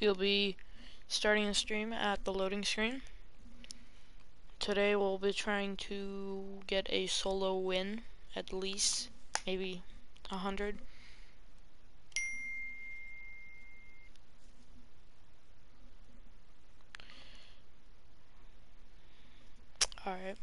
we'll be starting the stream at the loading screen. Today we'll be trying to get a solo win, at least, maybe a hundred. Alright.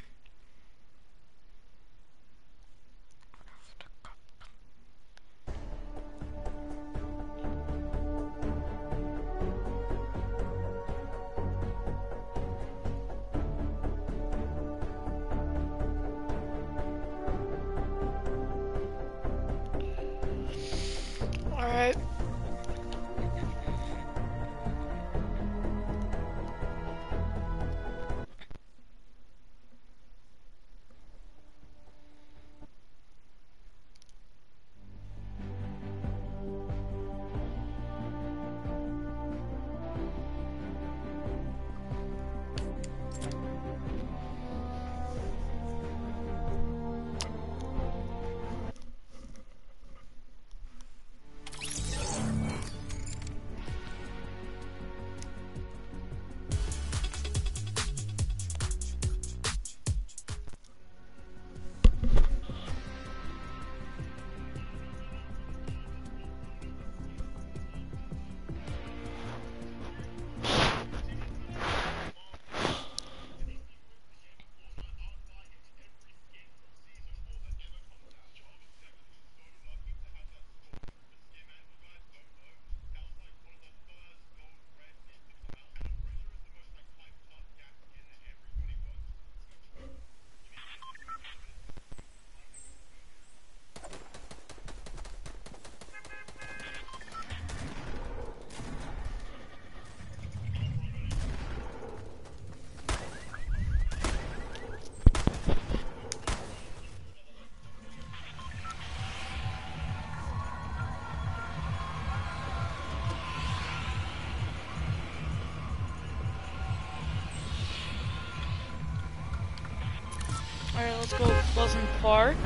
Alright, let's go Pleasant Park.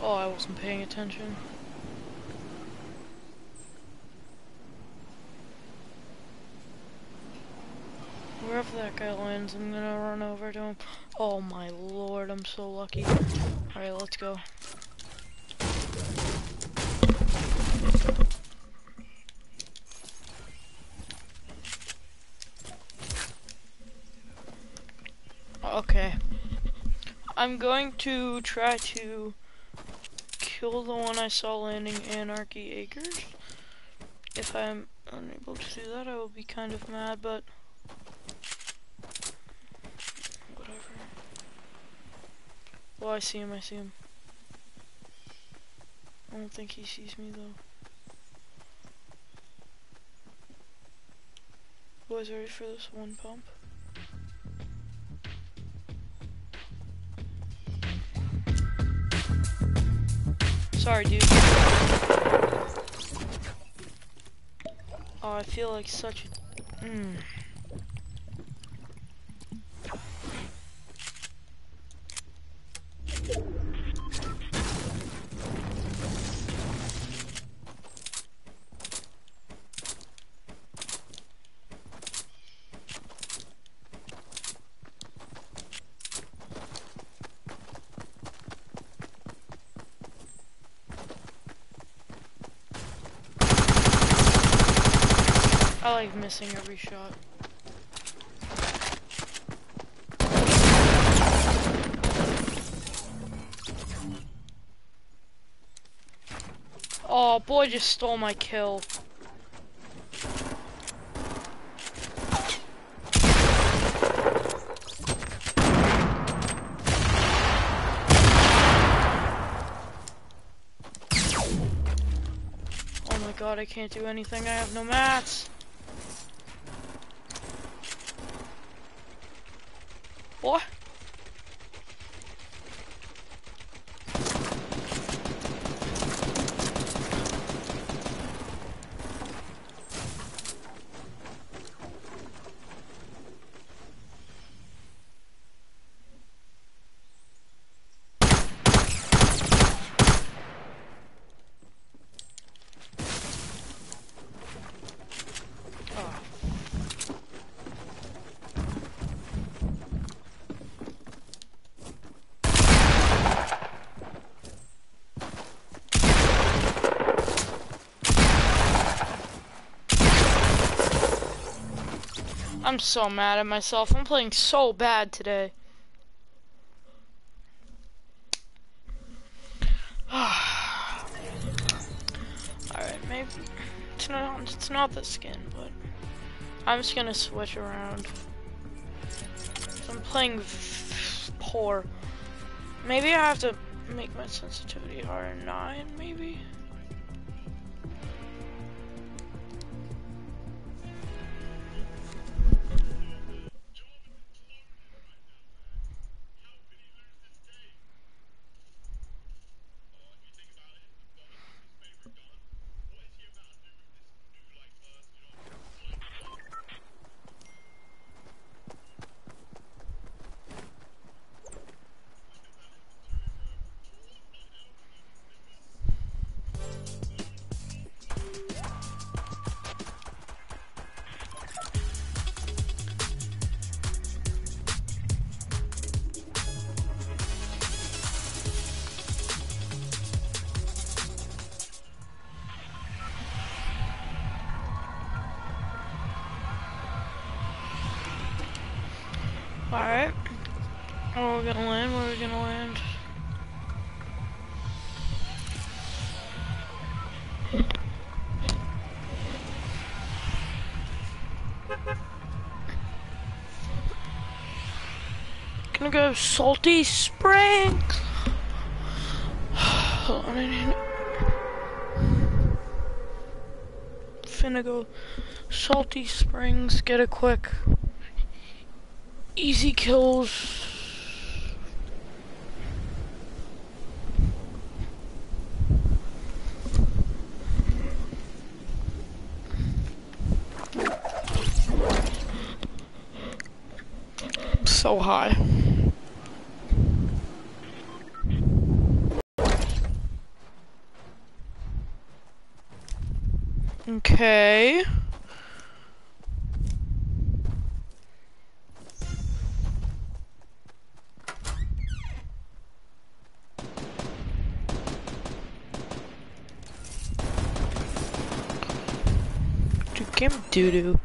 Oh, I wasn't paying attention. Wherever that guy lands, I'm gonna run over to him. Oh my lord, I'm so lucky. Alright, let's go. Okay. I'm going to try to kill the one I saw landing Anarchy Acres. If I'm unable to do that, I will be kind of mad, but... Oh, I see him, I see him. I don't think he sees me though. Boys, ready for this one pump? Sorry, dude. Oh, I feel like such a... Mm. Like missing every shot. Oh, boy just stole my kill. Oh my god, I can't do anything. I have no mats. What? I'm so mad at myself. I'm playing so bad today. Alright, maybe it's not it's not the skin, but I'm just gonna switch around. I'm playing poor. Maybe I have to make my sensitivity higher nine, maybe? Alright. Oh, where are we gonna land? Where are we gonna land? Gonna go Salty Springs. Hold on, I need... Finna go Salty Springs, get a quick easy kills. So high. Okay. Doo doo.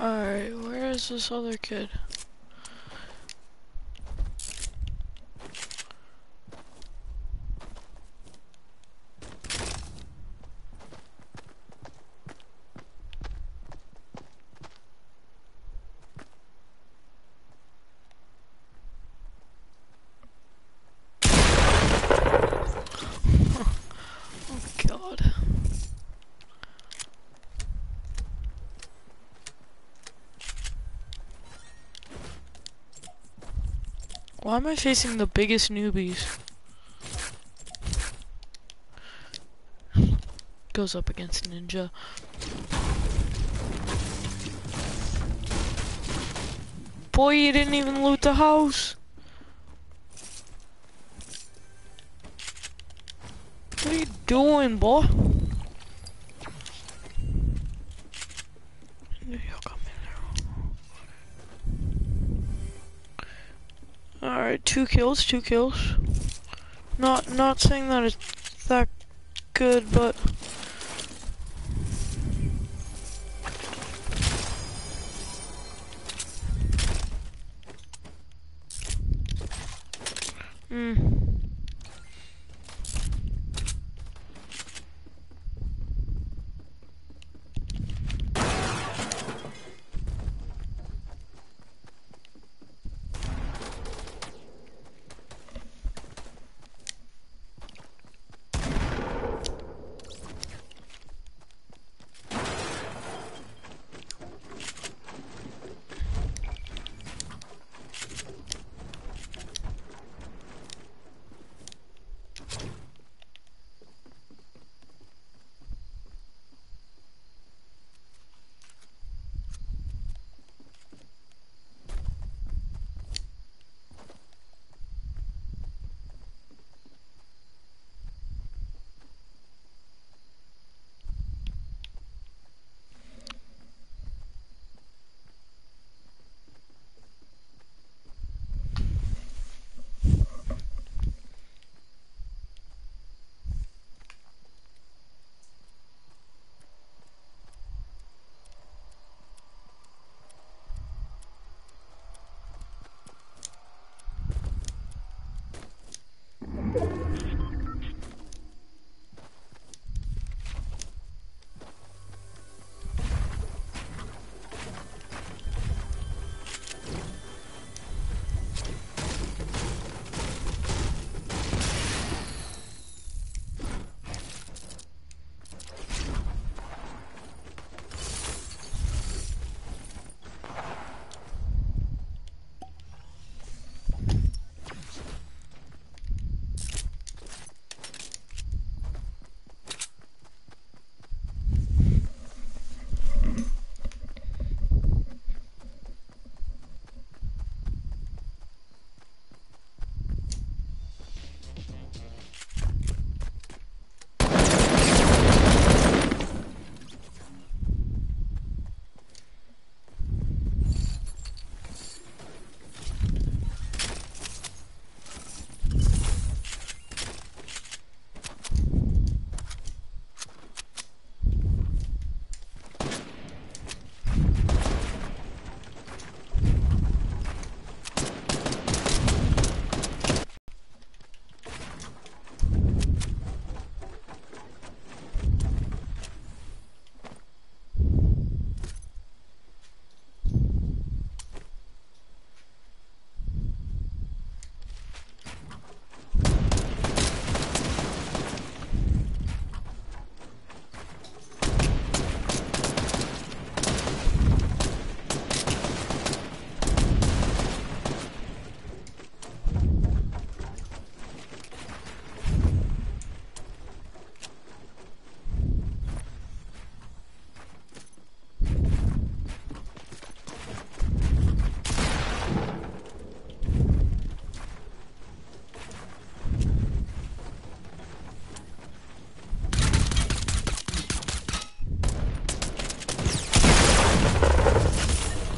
Alright, where is this other kid? oh god. Why am I facing the biggest newbies? Goes up against Ninja. Boy, you didn't even loot the house. What are you doing, boy? Alright, two kills, two kills. Not not saying that it's that good, but Hmm.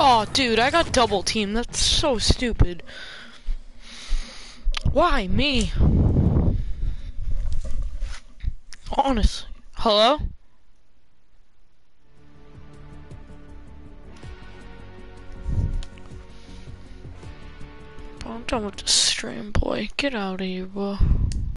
Oh, dude, I got double team. That's so stupid. Why me? Honestly. Hello? I'm done with this stream, boy. Get out of here, bro.